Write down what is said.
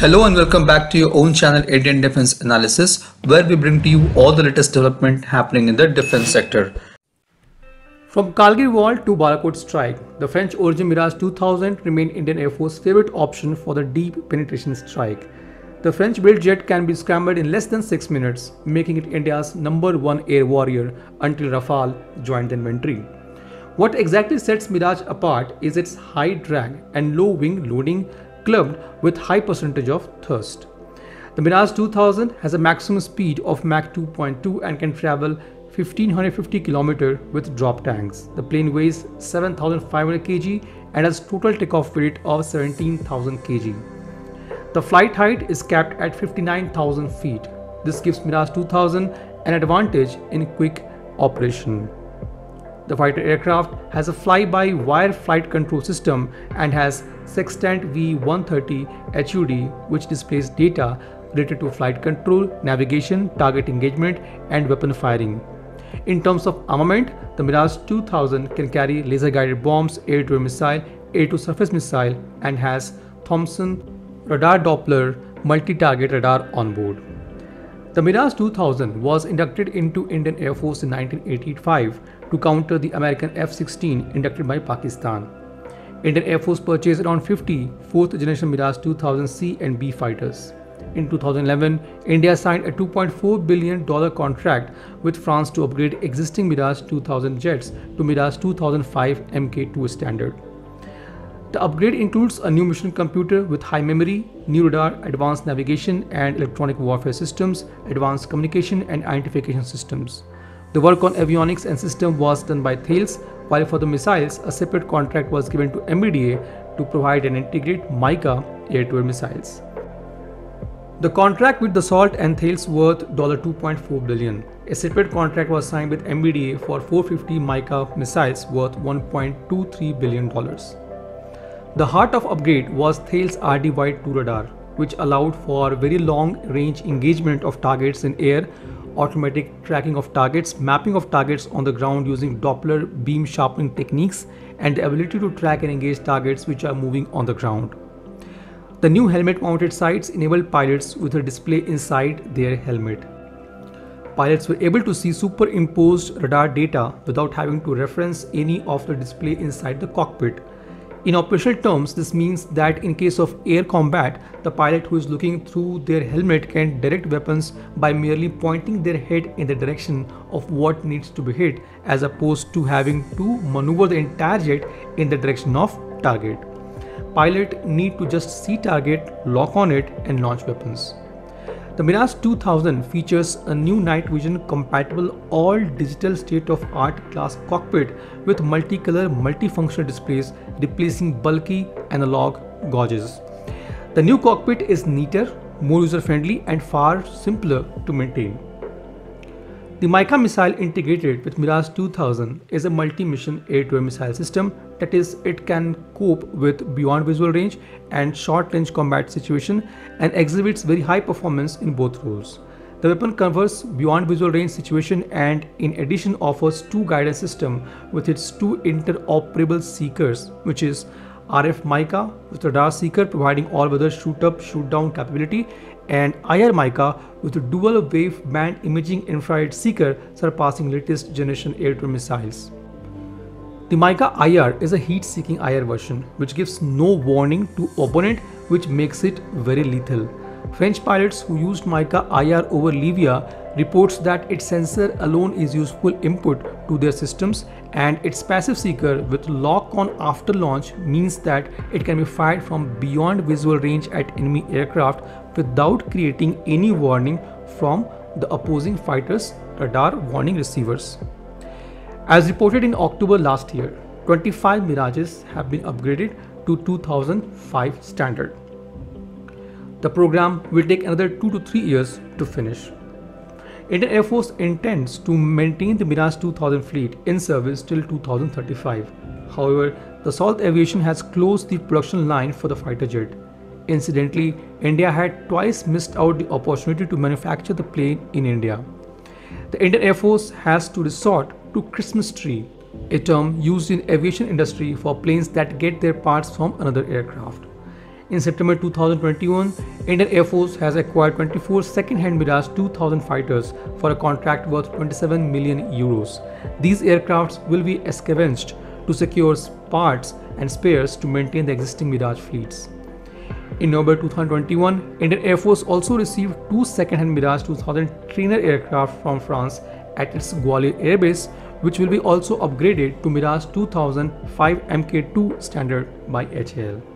Hello and welcome back to your own channel Indian Defense Analysis where we bring to you all the latest development happening in the defense sector. From Kargil War to Balakot strike, the French origin Mirage 2000 remained Indian Air Force's favorite option for the deep penetration strike. The French built jet can be scrambled in less than 6 minutes, making it India's number one air warrior until Rafale joined the inventory. What exactly sets Mirage apart is its high drag and low wing loading clubbed with high percentage of thrust. The Mirage 2000 has a maximum speed of Mach 2.2 and can travel 1550 km with drop tanks. The plane weighs 7500 kg and has total takeoff weight of 17000 kg. The flight height is capped at 59,000 feet. This gives Mirage 2000 an advantage in quick operation. The fighter aircraft has a fly-by-wire flight control system and has Sextant V130 HUD which displays data related to flight control, navigation, target engagement and weapon firing. In terms of armament, the Mirage 2000 can carry laser-guided bombs, air-to-air missile, air-to-surface missile and has Thomson radar Doppler multi-target radar on board. The Mirage 2000 was inducted into Indian Air Force in 1985 to counter the American F-16 inducted by Pakistan. Indian Air Force purchased around 50 4th generation Mirage 2000 C and B fighters. In 2011, India signed a $2.4 billion contract with France to upgrade existing Mirage 2000 jets to Mirage 2005 Mk2 standard. The upgrade includes a new mission computer with high memory, new radar, advanced navigation and electronic warfare systems, advanced communication and identification systems. The work on avionics and system was done by Thales, while for the missiles, a separate contract was given to MBDA to provide and integrate Mica air-to-air missiles. The contract with the Dassault and Thales worth $2.4 billion. A separate contract was signed with MBDA for 450 Mica missiles worth $1.23 billion. The heart of upgrade was Thales RDY 2 radar, which allowed for very long range engagement of targets in air, automatic tracking of targets, mapping of targets on the ground using Doppler beam sharpening techniques, and the ability to track and engage targets which are moving on the ground. The new helmet mounted sights enabled pilots with a display inside their helmet. Pilots were able to see superimposed radar data without having to reference any of the display inside the cockpit in operational terms, this means that in case of air combat, the pilot who is looking through their helmet can direct weapons by merely pointing their head in the direction of what needs to be hit as opposed to having to maneuver the entire jet in the direction of target. Pilot need to just see target, lock on it and launch weapons. The Mirage 2000 features a new night vision compatible all digital state of art class cockpit with multicolor multifunctional displays replacing bulky analog gauges. The new cockpit is neater, more user friendly and far simpler to maintain. The Mica missile integrated with Mirage 2000 is a multi-mission air-to-air missile system that is it can cope with beyond visual range and short range combat situation and exhibits very high performance in both roles. The weapon covers beyond visual range situation and in addition offers two guidance system with its two interoperable seekers which is RF Mica with radar seeker providing all-weather shoot-up, shoot-down capability and IR Mica with a dual wave band imaging infrared seeker surpassing latest generation air-to-air missiles. The Mica IR is a heat-seeking IR version which gives no warning to opponent which makes it very lethal. French pilots who used Mica IR over Libya reports that its sensor alone is useful input to their systems and its passive seeker with lock on after launch means that it can be fired from beyond visual range at enemy aircraft without creating any warning from the opposing fighters radar warning receivers. As reported in October last year, 25 Mirages have been upgraded to 2005 standard. The program will take another 2 to 3 years to finish. Indian Air Force intends to maintain the Mirage 2000 fleet in service till 2035. However, Dassault Aviation has closed the production line for the fighter jet. Incidentally, India had twice missed out the opportunity to manufacture the plane in India. The Indian Air Force has to resort to Christmas tree, a term used in aviation industry for planes that get their parts from another aircraft. In September 2021, Indian Air Force has acquired 24 second-hand Mirage 2000 fighters for a contract worth 27 million euros. These aircrafts will be scavenged to secure parts and spares to maintain the existing Mirage fleets. In November 2021, Indian Air Force also received two second-hand Mirage 2000 trainer aircraft from France at its Gwalior airbase, which will be also upgraded to Mirage 2005 Mk2 standard by HAL.